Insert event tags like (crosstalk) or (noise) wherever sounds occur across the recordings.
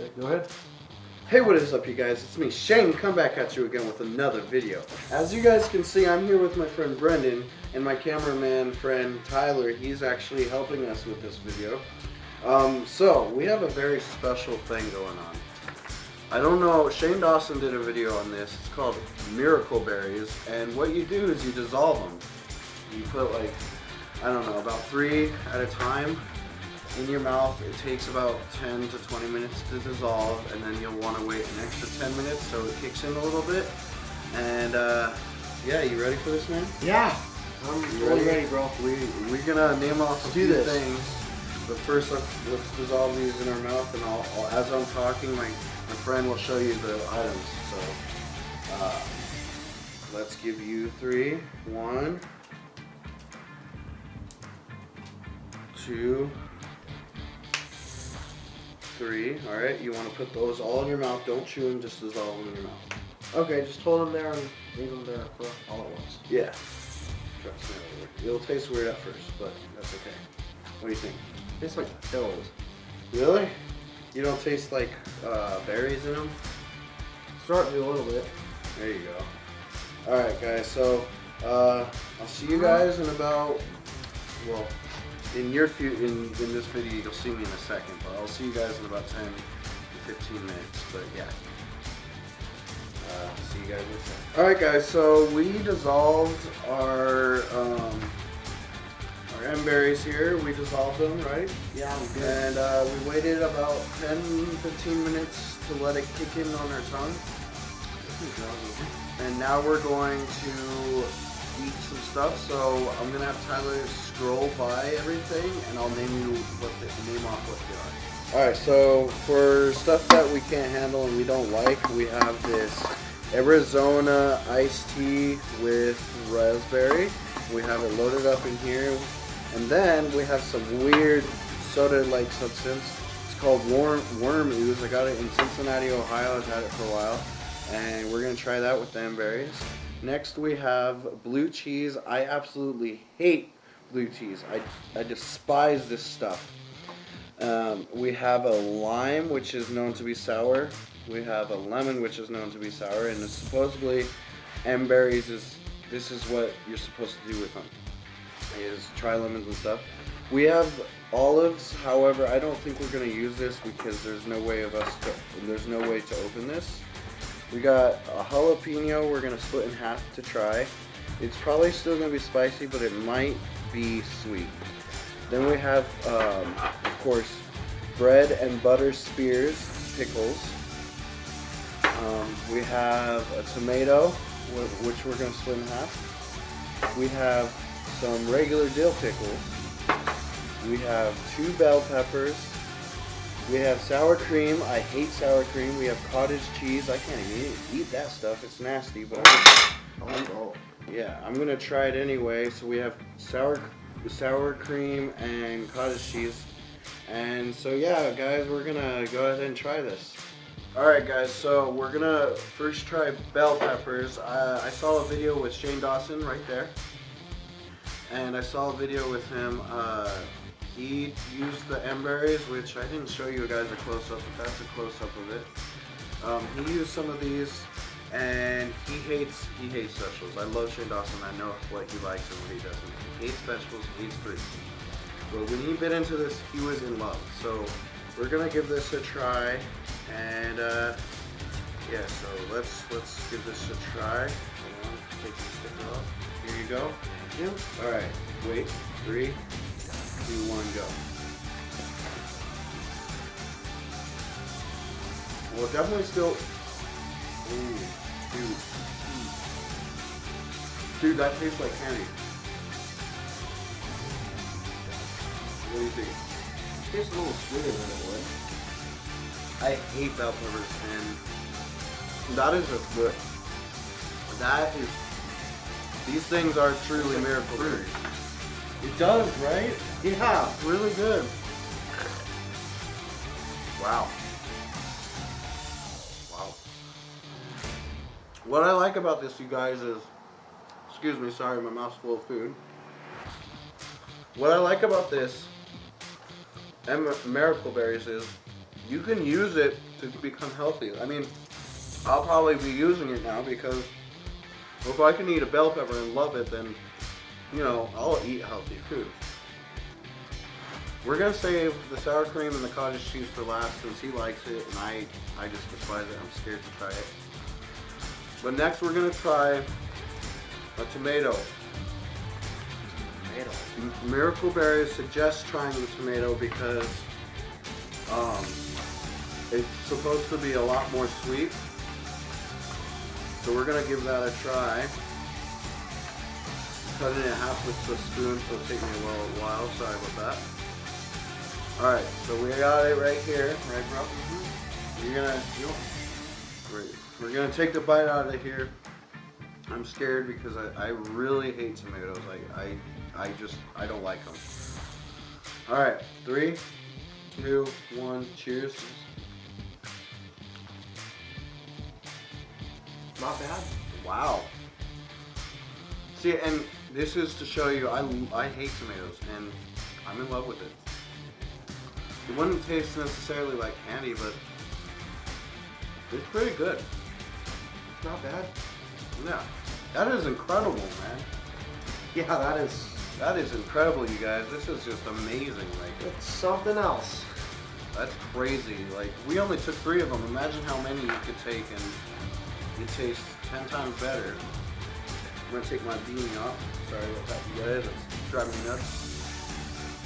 Okay, go ahead. Hey, what is up, you guys? It's me, Shane, come back at you again with another video. As you guys can see, I'm here with my friend Brenden and my cameraman friend Tyler. He's actually helping us with this video. Um, so, we have a very special thing going on. I don't know, Shane Dawson did a video on this. It's called Miracle Berries, and what you do is you dissolve them. You put like, I don't know, about three at a time in your mouth. It takes about 10 to 20 minutes to dissolve, and then you'll want to wait an extra 10 minutes so it kicks in a little bit. And uh, yeah, you ready for this, man? Yeah. I'm You totally ready, bro. We we're gonna name off a Let's do few this. things, but first let's let's dissolve these in our mouth, and I'll, I'll as I'm talking, my my friend will show you the items. So uh, let's give you three. One, two, three. All right, you want to put those all in your mouth. Don't chew them, just dissolve them in your mouth. Okay, just hold them there and leave them there for all at once. Yeah. Trust me, it'll taste weird at first, but that's okay. What do you think? Tastes like pills. Really? You don't taste like uh, berries in them? Start to a little bit. There you go. Alright guys, so uh, I'll see you guys in about, well, in your few, in, in this video you'll see me in a second, but I'll see you guys in about 10 to 15 minutes, but yeah. Uh, see you guys in a second. Alright guys, so we dissolved our, um, our M berries here, we dissolved them, right? Yeah, I'm And uh, we waited about 10, 15 minutes to let it kick in on our tongue. And now we're going to some stuff. So I'm gonna have Tyler scroll by everything, and I'll name you what the name off what they are. All right. So for stuff that we can't handle and we don't like, we have this Arizona iced tea with raspberry. We have it loaded up in here, and then we have some weird soda-like substance. It's called worm, worm ooze. I got it in Cincinnati, Ohio. I've had it for a while. And we're to try that with them berries. Next we have blue cheese. I absolutely hate blue cheese. I, I despise this stuff. Um, we have a lime, which is known to be sour. We have a lemon, which is known to be sour. And supposedly, M berries is, this is what you're supposed to do with them is try lemons and stuff. We have olives, however, I don't think we're gonna use this because there's no way of us to, there's no way to open this. We got a jalapeno we're gonna split in half to try. It's probably still gonna be spicy, but it might be sweet. Then we have, um, of course, bread and butter spears, pickles. Um, we have a tomato, which we're gonna split in half. We have some regular dill pickles. We have two bell peppers. We have sour cream. I hate sour cream. We have cottage cheese. I can't even eat, eat that stuff. It's nasty, but I'm, Oh, yeah, I'm gonna try it anyway. So we have sour sour cream and cottage cheese. And so yeah, guys, we're gonna go ahead and try this. All right, guys. So we're gonna first try bell peppers. Uh, I saw a video with Shane Dawson right there, and I saw a video with him. Uh, he used the M which I didn't show you guys a close up, but that's a close up of it. Um, he used some of these, and he hates he hates vegetables. I love Shane Dawson. I know what he likes and what he doesn't. He hates vegetables. He hates fruit. But when he bit into this, he was in love. So we're gonna give this a try, and uh, yeah. So let's let's give this a try. Hold on, take sticker off. Here you go. thank you. All right. Wait. Three, two, one, go. Well, definitely still. Ooh, dude. Dude, that tastes like candy. What do you think? It Tastes a little sweeter than it would. I hate bell peppers, and that is just good. That is. These things are truly miracle berries. It does, right? Yeah. Really good. Wow. Wow. What I like about this, you guys, is, excuse me, sorry, my mouth's full of food. What I like about this and Miracle Berries is you can use it to become healthy. I mean, I'll probably be using it now because if I can eat a bell pepper and love it, then you know I'll eat healthy food. We're gonna save the sour cream and the cottage cheese for last since he likes it and I I just despise it. I'm scared to try it. But next we're gonna try a tomato. Tomato. M- Miracle Berry suggests trying the tomato because um, it's supposed to be a lot more sweet. So we're gonna give that a try. Cutting it in half with the spoon, so it'll take me a little while. Sorry about that. All right, so we got it right here, right, bro? Mm-hmm. You're gonna, we're, we're gonna take the bite out of here. I'm scared because I, I really hate tomatoes. Like I, I just, I don't like them. All right, three, two, one, cheers. Not bad. Wow. See, and this is to show you I, I hate tomatoes and I'm in love with it. It wouldn't taste necessarily like candy, but it's pretty good. It's not bad. Yeah. That is incredible, man. Yeah, that is. That is incredible, you guys. This is just amazing. Like, It's something else. that's crazy. Like, we only took three of them. Imagine how many you could take and it tastes ten times better. I'm gonna take my beanie off. Sorry about that, you guys. It's driving me nuts.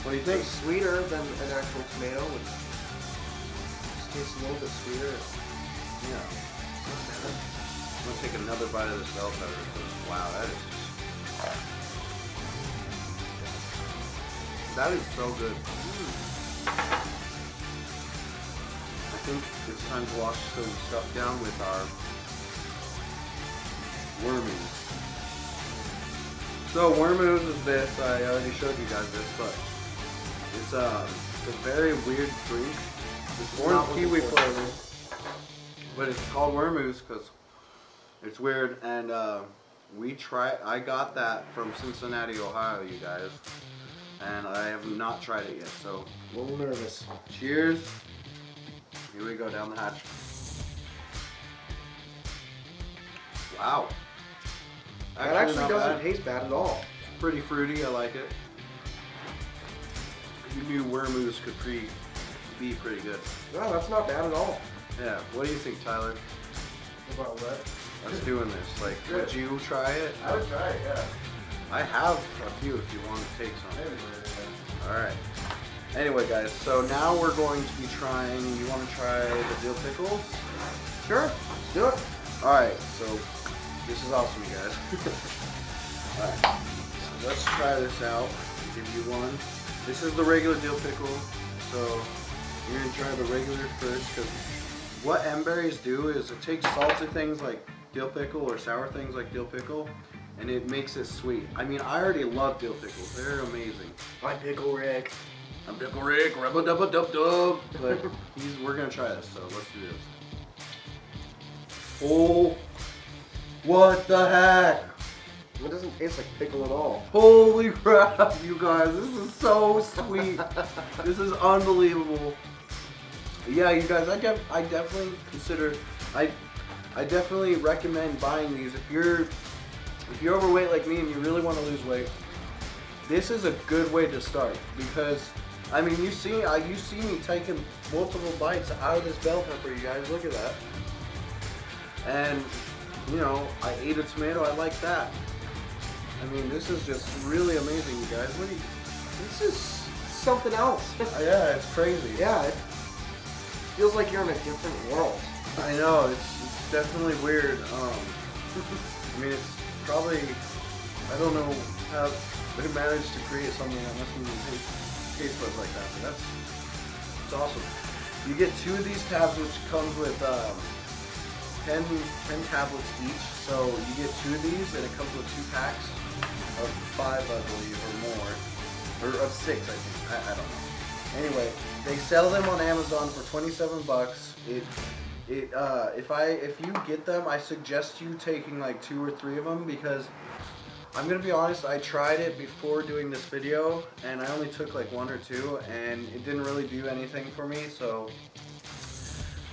What do you think? It's sweeter than an actual tomato. Just tastes a little bit sweeter. Yeah. I'm gonna take another bite of this bell pepper. Wow, that is that is so good. I think it's time to wash some stuff down with our wormies. So wormooze is this. I already showed you guys this, but it's um it's a very weird drink. It's orange kiwi flavor. But it's called wormooze because it's weird, and uh, we try. I got that from Cincinnati, Ohio, you guys, and I have not tried it yet. So, A little nervous. cheers. Here we go down the hatch. Wow. That actually not doesn't bad. taste bad at all. Pretty fruity. I like it. You knew wormooze could pre be pretty good. No, that's not bad at all. Yeah. What do you think, Tyler? About what? Us doing this. Like, Good. would you try it? I would try it, yeah. I have a few if you want to take some. All right. Anyway, guys, so now we're going to be trying. You want to try the dill pickles? Sure, let's do it. All right. So this is awesome, you guys. (laughs) All right. So let's try this out. I'll give you one. This is the regular dill pickle. So you're gonna try the regular first because what M berries do is it takes salty things like dill pickle or sour things like dill pickle, and it makes it sweet. I mean, I already love dill pickles. They're amazing. My pickle Rick. I'm Pickle Rick, rubba dubba dub dub. (laughs) But we're gonna try this, so let's do this. Oh, what the heck? It doesn't taste like pickle at all. Holy crap, you guys, this is so sweet. (laughs) this is unbelievable. Yeah, you guys, I, def- I definitely consider, I, I definitely recommend buying these if you're, if you're overweight like me and you really want to lose weight. This is a good way to start because, I mean, you see, I you see me taking multiple bites out of this bell pepper. You guys, look at that. And, you know, I ate a tomato. I like that. I mean, this is just really amazing, you guys. What you? This is something else. (laughs) yeah, it's crazy. yeah, it feels like you're in a different world. I know it's, it's definitely weird. Um, I mean, it's probably I don't know how they managed to create something that must taste buds like that, but that's it's awesome. You get two of these tabs, which comes with um, 10, 10 tablets each. So you get two of these, and it comes with two packs of five, I believe, or more, or of six, I think. I, I don't know. Anyway, they sell them on Amazon for 27 bucks. It it uh, if I if you get them, I suggest you taking like two or three of them because I'm gonna be honest. I tried it before doing this video, and I only took like one or two, and it didn't really do anything for me. So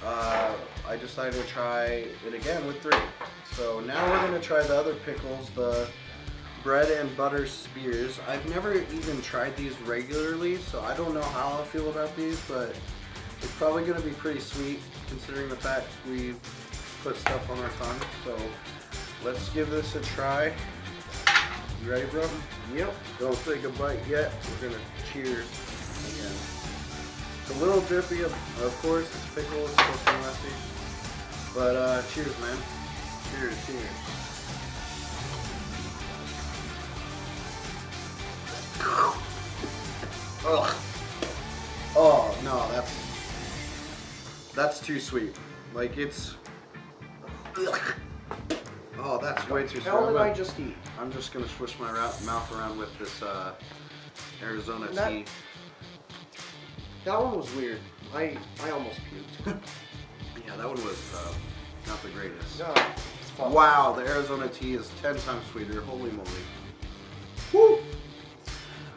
uh, I decided to try it again with three. So now we're gonna try the other pickles, the bread and butter spears. I've never even tried these regularly, so I don't know how I'll feel about these, but it's probably gonna be pretty sweet considering the fact we've put stuff on our tongue. So let's give this a try. You ready, bro? Yep. Don't take a bite yet. We're gonna cheers again. It's a little drippy, of, of course. It's pickle. It's supposed to be messy. But uh, cheers, man. Cheers, cheers. Ugh. Oh no, that's that's too sweet. Like it's. Ugh. Oh, that's way too sweet. How did I just eat? I'm just gonna swish my mouth around with this uh, Arizona That- tea. That one was weird. I I almost puked. (laughs) Yeah, that one was uh, not the greatest. no, it's. Wow, the Arizona tea is 10 times sweeter. Holy moly.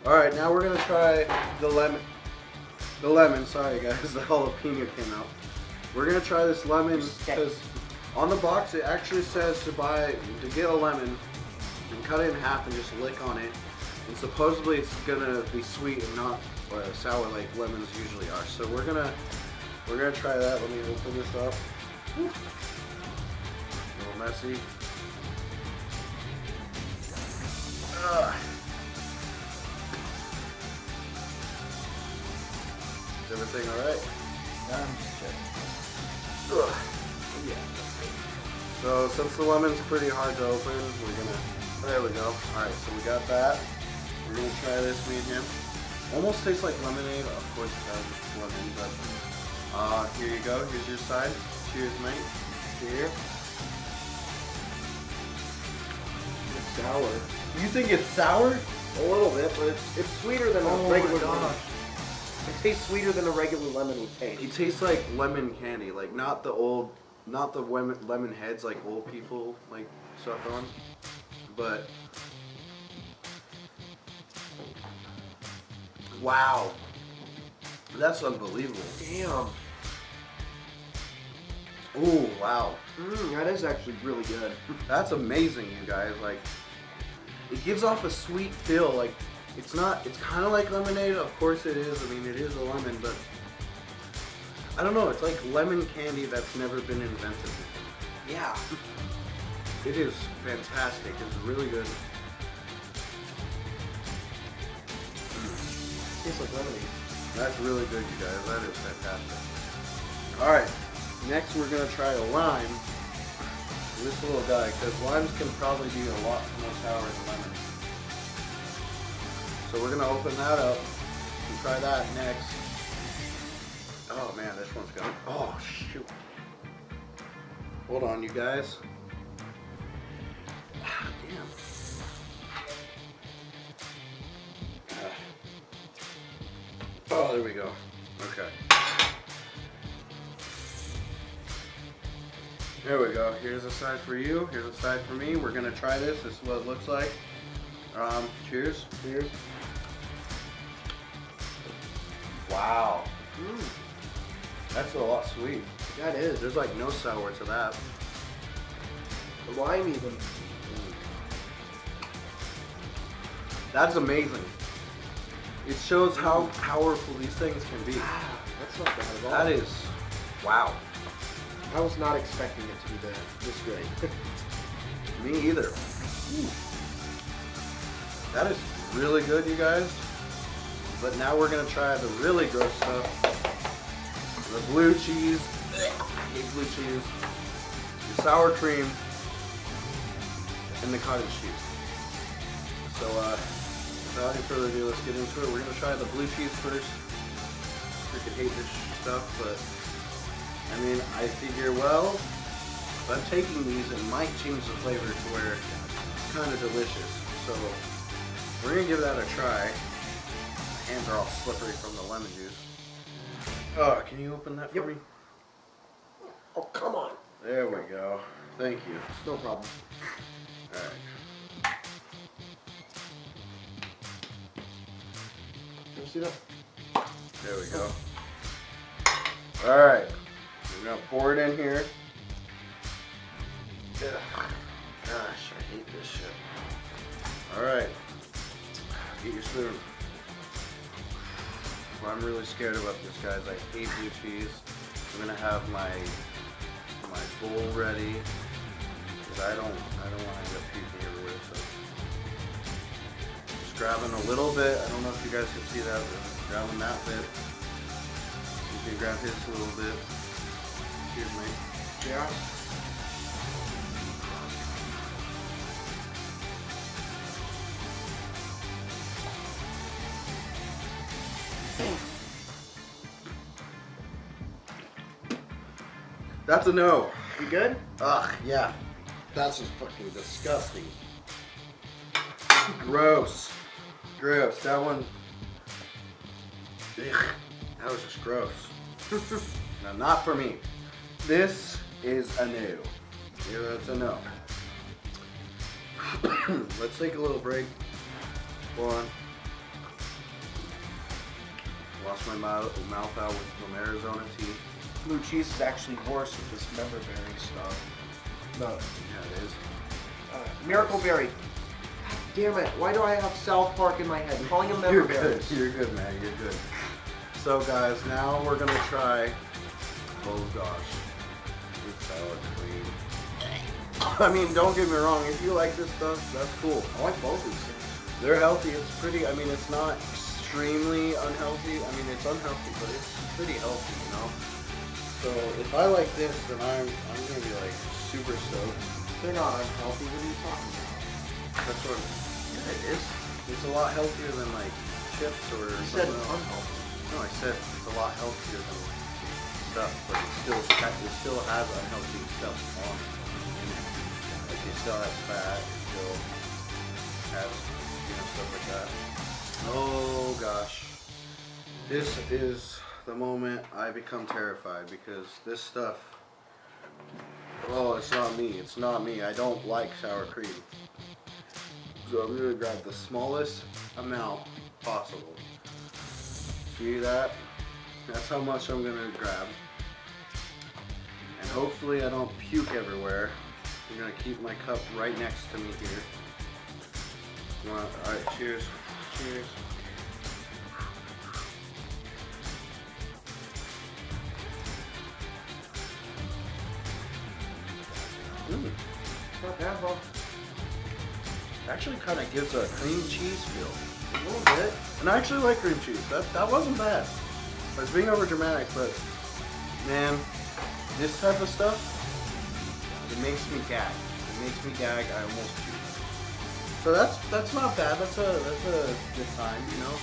All right, now we're gonna try the lemon. The lemon, sorry guys, (laughs) the jalapeno came out. We're gonna try this lemon because on the box it actually says to buy, to get a lemon and cut it in half and just lick on it. And supposedly it's gonna be sweet and not uh, sour like lemons usually are. So we're gonna, we're gonna try that. Let me open this up. A little messy. Ugh. Everything alright? Ugh. So since the lemon's pretty hard to open, we're gonna, there we go. Alright, so we got that. We're gonna try this, me and him. Almost tastes like lemonade, of course it does, it's lemon, but uh, here you go, here's your side. Cheers, mate. Here. It's sour. You think it's sour? A little bit, but it's it's sweeter than Oh a regular gosh. It tastes sweeter than a regular lemon would taste. It tastes like lemon candy, like not the old, not the lemon, lemon heads like old people like suck on, but wow, that's unbelievable. Damn. Ooh, wow, Mm, that is actually really good. (laughs) that's amazing, you guys. Like, it gives off a sweet feel. Like, it's not, it's kind of like lemonade. Of course it is. I mean, it is a lemon, but I don't know. It's like lemon candy that's never been invented. Yeah. It is fantastic. It's really good. Tastes like lemonade. That's really good, you guys. That is fantastic. All right. Next, we're gonna try a lime. This little guy, because limes can probably be a lot more sour than lemons. So we're gonna open that up and try that next. Oh man, this one's gonna. Oh shoot. Hold on, you guys. Ah, damn. Ah. Oh, there we go. Okay. There we go. Here's a side for you. Here's a side for me. We're gonna try this. This is what it looks like. Um, cheers. Cheers. Wow. Mm, That's a lot sweet. that is. There's like no sour to that. The lime even. That's amazing. It shows how powerful these things can be. Ah, that's not bad at all. That is, wow. I was not expecting it to be that this good. (laughs) Me either. That is really good, you guys. But now we're gonna try the really gross stuff. The blue cheese. Hate blue cheese. The sour cream. And the cottage cheese. So, uh, without any further ado, let's get into it. We're gonna try the blue cheese first. Freaking hate this stuff, but I mean, I figure, well, if I'm taking these, it might change the flavor to where it's kind of delicious. So we're gonna give that a try. My hands are all slippery from the lemon juice. Oh, can you open that for Yep. me? oh, come on. There we go. Thank you. No problem. All right. You see that? There we go. All right. We're gonna pour it in here. Ugh. Gosh, I hate this shit. All right, your spoon. What I'm really scared about this, guys, I hate blue cheese. I'm gonna have my my bowl ready because I don't I don't want to end up puking everywhere. So just grabbing a little bit. I don't know if you guys can see that. But grabbing that bit. You can grab his a little bit. Excuse me. Yeah. That's a no. You good? Ugh, yeah. That's just fucking disgusting. Gross. Gross. That one. Ugh, that was just gross. (laughs) no, not for me. This is a no. Yeah, that's a no. (clears throat) Let's take a little break. Hold on. Wash my mouth, mouth out with some Arizona tea. Blue cheese is actually worse with this member berry stuff. No. Yeah, it is. Uh, Miracle Berry. Damn it. Why do I have South Park in my head? Calling them member You're good. berries. You're good, man. You're good. So, guys, now we're gonna try. Oh gosh, it's sour cream. I mean, don't get me wrong. If you like this stuff, that's cool. I like both of these things. They're healthy. It's pretty. I mean, it's not extremely unhealthy. I mean, it's unhealthy, but it's pretty healthy, you know. So if I like this, then I'm I'm gonna be like super stoked. They're not unhealthy. What are you talking about? That's what. Yeah, it is. It's a lot healthier than like chips or You said something else. unhealthy. No, I said it's a lot healthier than stuff, but it still it still has unhealthy stuff on it. Like it still has fat, it still has you know stuff like that. Oh gosh, this is the moment I become terrified because this stuff. Oh, it's not me. It's not me. I don't like sour cream. So I'm gonna grab the smallest amount possible. See that? That's how much I'm gonna grab. And hopefully I don't puke everywhere. I'm gonna keep my cup right next to me here. Alright, cheers. Cheers. Mm, Not bad, Bob. actually kind of gives a cream cheese feel. A little bit. And I actually like cream cheese. That that wasn't bad. I was being over dramatic, but man, this type of stuff, it makes me gag. It makes me gag. I almost puke. So that's that's not bad. That's a that's a good time, you know.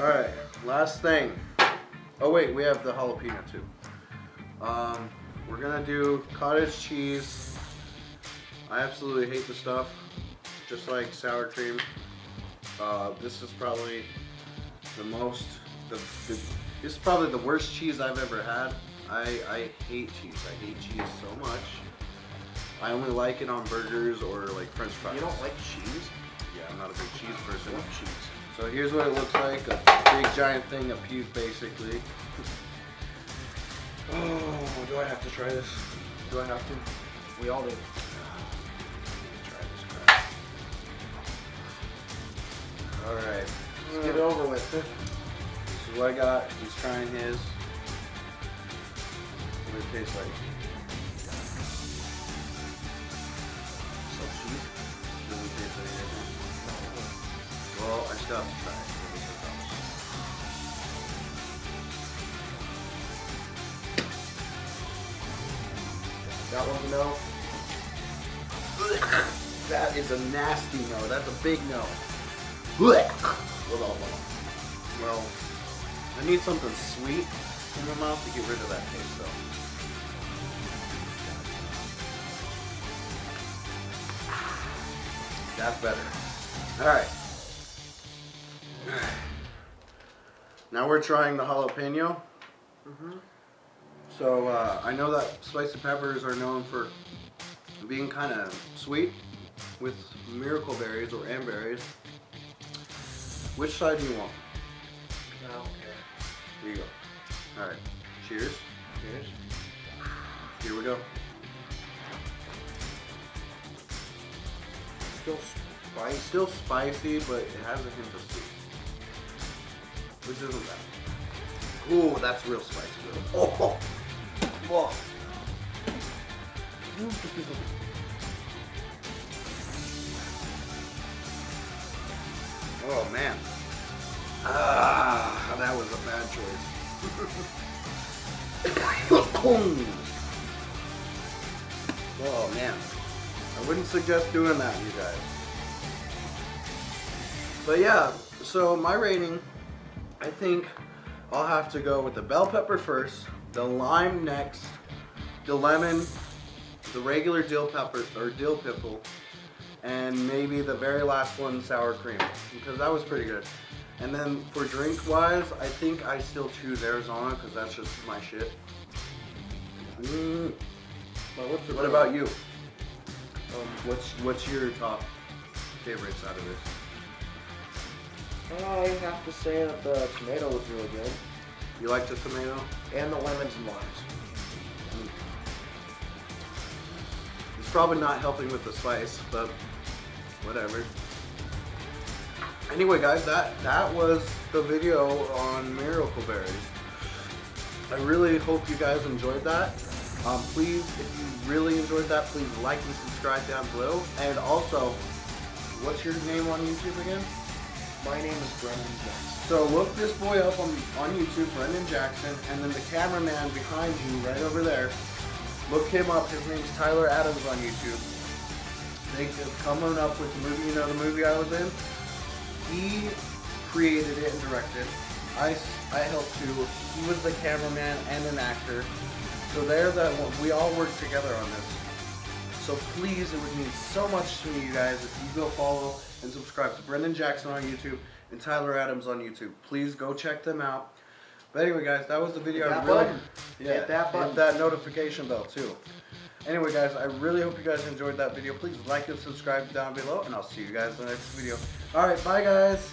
All right, last thing. Oh wait, we have the jalapeno too. Um, we're gonna do cottage cheese. I absolutely hate the stuff, just like sour cream. Uh, this is probably the most, the, the, this is probably the worst cheese I've ever had. I, I hate cheese. I hate cheese so much. I only like it on burgers or like French fries. You don't like cheese? Yeah, I'm not a big cheese person. I love cheese. So here's what it looks like. A big giant thing of puke basically. Oh, do I have to try this? Do I have to? We all do. Try this crap. Alright. Let's get it over with. This is what I got. He's trying his. What does it taste like? So cheese. Doesn't taste like anything. Well, I still have to try That one's no. (coughs) That is a nasty no. That's a big no. Well, I need something sweet in my mouth to get rid of that taste though. That's better. Alright. Now we're trying the jalapeno. Mm-hmm. So uh, I know that spicy peppers are known for being kind of sweet with miracle berries or berries. Which side do you want? I don't care. Here you go. All right. Cheers. Cheers. Here we go. Still spicy. Still spicy, but it has a hint of sweet. Which isn't bad. Ooh, that's real spicy. Though. Oh, Oh. man. Ah, that was a bad choice. (coughs) oh man. I wouldn't suggest doing that, you guys. But yeah, so my rating, I think I'll have to go with the bell pepper first, the lime next, the lemon, the regular dill pepper or dill pickle, and maybe the very last one sour cream because that was pretty good. And then for drink wise, I think I still choose Arizona because that's just my shit. Mm, Well, what's the what about you? Um, what's what's your top favorites out of this? I have to say that the tomato was really good, You like the tomato? And the lemons and limes. It's probably not helping with the spice, but whatever. Anyway, guys, that that was the video on miracle berries. I really hope you guys enjoyed that. Um, please, if you really enjoyed that, please like and subscribe down below. And also, what's your name on YouTube again? My name is Brenden Jackson. So look this boy up on, on YouTube, Brenden Jackson, and then the cameraman behind you, right over there. Look him up. His name's Tyler Adams on YouTube. They just on up with the movie. You know the movie I was in. He created it and directed. I I helped too. He was the cameraman and an actor. So there, that we all worked together on this. So please, it would mean so much to me, you guys, if you go follow and subscribe to Brenden Jackson on YouTube and Tyler Adams on YouTube. Please go check them out. But anyway, guys, that was the video. Hit I that really, button. yeah, Hit that button. Hit that notification bell too. Anyway, guys, I really hope you guys enjoyed that video. Please like and subscribe down below, and I'll see you guys in the next video. All right, bye, guys.